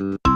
you.